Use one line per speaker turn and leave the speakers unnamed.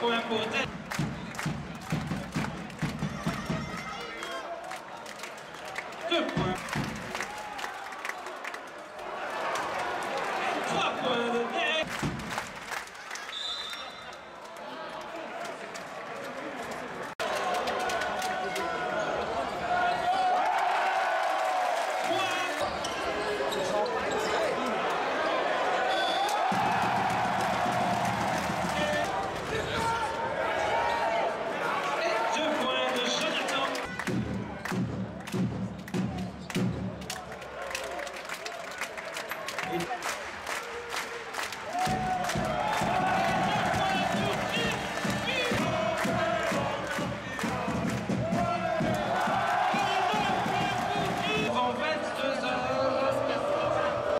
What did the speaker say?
trop important. Deux points. Trois points de tête. Trois. it